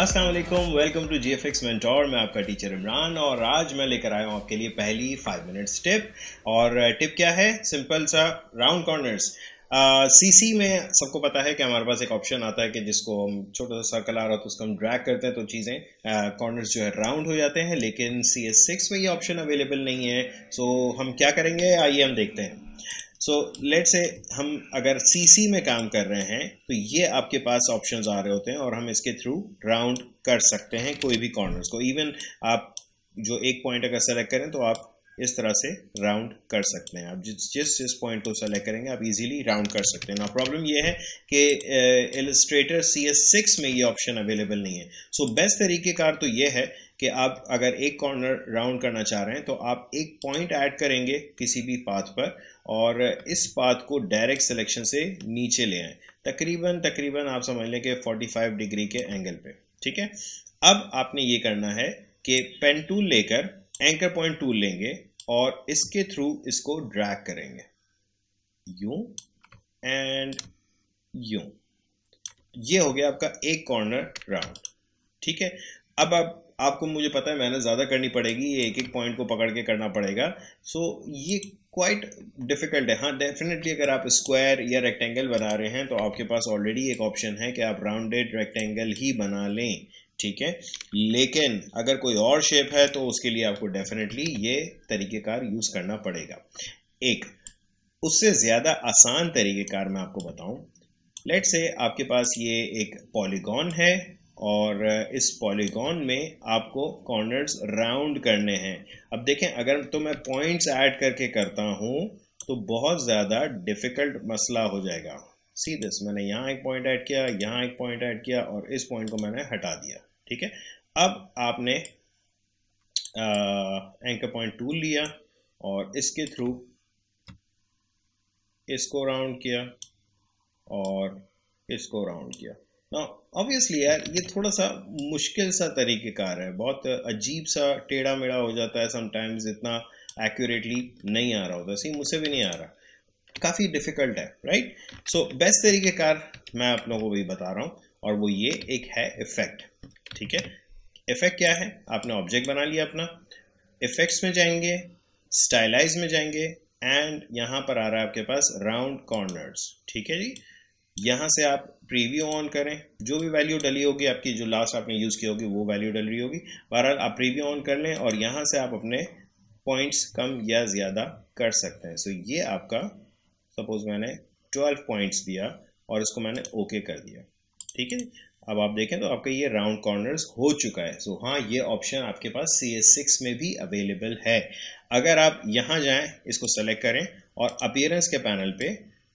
अस्सलाम वालेकुम to GFX mentor मैं आपका टीचर इमरान और आज मैं लेकर आया हूँ आपके लिए पहली फाइव मिनट्स टिप और टिप क्या है? सिंपल सा राउंड कॉर्नर्स सीसी में सबको पता है कि हमारे पास एक ऑप्शन आता है कि जिसको हम छोटा सा सर्कल आ रहा हो तो उसको हम ड्रैग करते हैं तो चीज़ें कॉर्नर्स जो है राउंड हो जाते हैं। लेकिन सी एस सिक्स में ये ऑप्शन अवेलेबल नहीं है। सो हम क्या करेंगे? आइए हम देखते हैं। सो लेट से हम अगर सीसी में काम कर रहे हैं तो ये आपके पास ऑप्शंस आ रहे होते हैं और हम इसके थ्रू राउंड कर सकते हैं कोई भी कॉर्नर्स को। इवन आप जो एक पॉइंट अगर सेलेक्ट करें तो आप इस तरह से राउंड कर सकते हैं। आप जिस जिस जिस पॉइंट को सेलेक्ट करेंगे, आप इजीली राउंड कर सकते हैं। ना प्रॉब्लम ये है कि एलिस्ट्रेटर सी एस सिक्स में ये ऑप्शन अवेलेबल नहीं है। सो बेस्ट तरीक़ेकार तो ये है कि आप अगर एक कॉर्नर राउंड करना चाह रहे हैं तो आप एक पॉइंट ऐड करेंगे किसी भी पाथ पर और इस पाथ को डायरेक्ट सिलेक्शन से नीचे ले आए। तकरीबन तकरीबन आप समझ लें कि 45 डिग्री के एंगल पे, ठीक है? अब आपने ये करना है कि पेन टूल लेकर एंकर पॉइंट टूल लेंगे और इसके थ्रू इसको ड्रैग करेंगे। यूँ एंड यूँ ये हो गया आपका एक कॉर्नर राउंड ठीक है? अब आप आपको मुझे पता है मेहनत ज़्यादा करनी पड़ेगी ये एक एक पॉइंट को पकड़ के करना पड़ेगा। सो so, ये क्वाइट डिफ़िकल्ट है। हाँ डेफिनेटली अगर आप स्क्वायर या रेक्टेंगल बना रहे हैं तो आपके पास ऑलरेडी एक ऑप्शन है कि आप राउंडेड रेक्टेंगल ही बना लें ठीक है? लेकिन अगर कोई और शेप है तो उसके लिए आपको डेफिनेटली ये तरीक़ेकार यूज़ करना पड़ेगा। एक उससे ज़्यादा आसान तरीक़ेकार मैं आपको बताऊँ। लेट से आपके पास ये एक पॉलीगॉन है और इस पॉलीगॉन में आपको कॉर्नर्स राउंड करने हैं। अब देखें, अगर तो मैं पॉइंट्स ऐड करके करता हूँ तो बहुत ज़्यादा डिफ़िकल्ट मसला हो जाएगा। सी दिस मैंने यहाँ एक पॉइंट ऐड किया, यहाँ एक पॉइंट ऐड किया और इस पॉइंट को मैंने हटा दिया, ठीक है? अब आपने एंकर पॉइंट टूल लिया और इसके थ्रू इसको राउंड किया और इसको राउंड किया। ऑब्वियसली यार, ये थोड़ा सा मुश्किल सा तरीके तरीक़ेकार है। बहुत अजीब सा टेढ़ा मेढ़ा हो जाता है समटाइम्स इतना एक्यूरेटली नहीं आ रहा होता। सी मुझसे भी नहीं आ रहा। काफ़ी डिफ़िकल्ट है राइट सो बेस्ट तरीक़ेकार मैं आप लोगों को भी बता रहा हूँ, और वो ये एक है इफ़ेक्ट ठीक है? इफ़ेक्ट क्या है? आपने ऑब्जेक्ट बना लिया अपना। इफ़ेक्ट्स में जाएँगे स्टाइलाइज में जाएँगे एंड यहाँ पर आ रहा है आपके पास राउंड कॉर्नर्स ठीक है जी? यहाँ से आप प्रीव्यू ऑन करें। जो भी वैल्यू डली होगी आपकी जो लास्ट आपने यूज़ की होगी वो वैल्यू डल रही होगी। बहरहाल आप प्रीव्यू ऑन कर लें और यहाँ से आप अपने पॉइंट्स कम या ज़्यादा कर सकते हैं। सो so, ये आपका सपोज़ मैंने 12 पॉइंट्स दिया और इसको मैंने ओके okay कर दिया। ठीक है? अब आप देखें तो आपका ये राउंड कॉर्नर्स हो चुका है। सो so, हाँ ये ऑप्शन आपके पास सी एस सिक्स में भी अवेलेबल है। अगर आप यहाँ जाएँ इसको सेलेक्ट करें और अपियरेंस के पैनल पे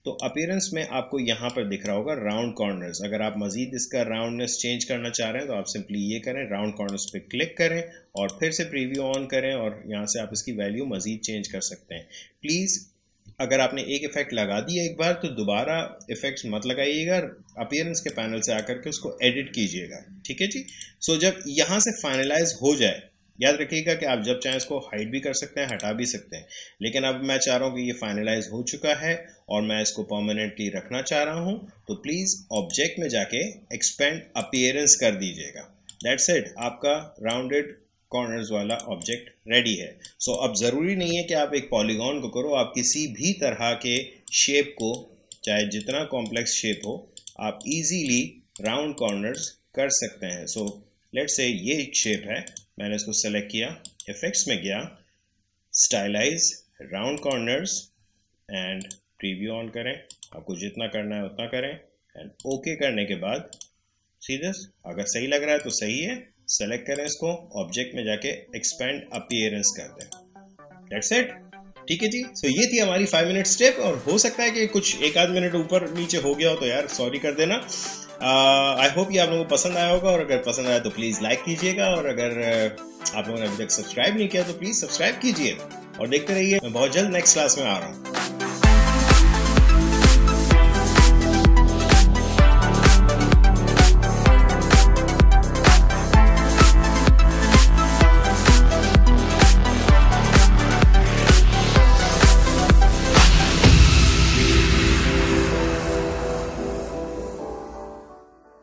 तो अपीयरेंस में आपको यहाँ पर दिख रहा होगा राउंड कॉर्नर्स अगर आप मजीद इसका राउंडनेस चेंज करना चाह रहे हैं तो आप सिंपली ये करें राउंड कॉर्नर्स पे क्लिक करें और फिर से प्रीव्यू ऑन करें और यहाँ से आप इसकी वैल्यू मजीद चेंज कर सकते हैं। प्लीज़ अगर आपने एक इफ़ेक्ट लगा दिया एक बार तो दोबारा इफेक्ट्स मत लगाइएगा। अपीयरेंस के पैनल से आकर के उसको एडिट कीजिएगा। ठीक है जी? सो so, जब यहाँ से फाइनलाइज हो जाए याद रखिएगा कि आप जब चाहें इसको हाइड भी कर सकते हैं हटा भी सकते हैं। लेकिन अब मैं चाह रहा हूँ कि ये फाइनलाइज हो चुका है और मैं इसको परमानेंटली रखना चाह रहा हूँ तो प्लीज़ ऑब्जेक्ट में जाके एक्सपेंड अपीयरेंस कर दीजिएगा। दैट्स इट आपका राउंडेड कॉर्नर्स वाला ऑब्जेक्ट रेडी है। सो so, अब ज़रूरी नहीं है कि आप एक पॉलीगॉन को करो आप किसी भी तरह के शेप को चाहे जितना कॉम्प्लेक्स शेप हो आप इजीली राउंड कॉर्नर्स कर सकते हैं। सो लेट से ये एक शेप है मैंने इसको सेलेक्ट किया इफेक्ट्स में गया stylize round corners and preview on करें। आपको जितना करना है उतना करें। एंड ओके okay करने के बाद सीधे अगर सही लग रहा है तो सही है सेलेक्ट करें इसको ऑब्जेक्ट में जाके एक्सपेंड अपियरेंस कर दें। दैट्स इट ठीक है जी? सो so, ये थी हमारी फाइव मिनट स्टेप और हो सकता है कि कुछ एक आध मिनट ऊपर नीचे हो गया हो तो यार सॉरी कर देना। आई होप ये आप लोगों को पसंद आया होगा, और अगर पसंद आया तो प्लीज़ लाइक कीजिएगा, और अगर आप लोगों ने अभी तक सब्सक्राइब नहीं किया तो प्लीज़ सब्सक्राइब कीजिए, और देखते रहिए। मैं बहुत जल्द नेक्स्ट क्लास में आ रहा हूँ।